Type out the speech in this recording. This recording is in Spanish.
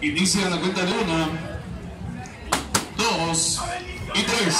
Inicia la cuenta de una, dos y tres.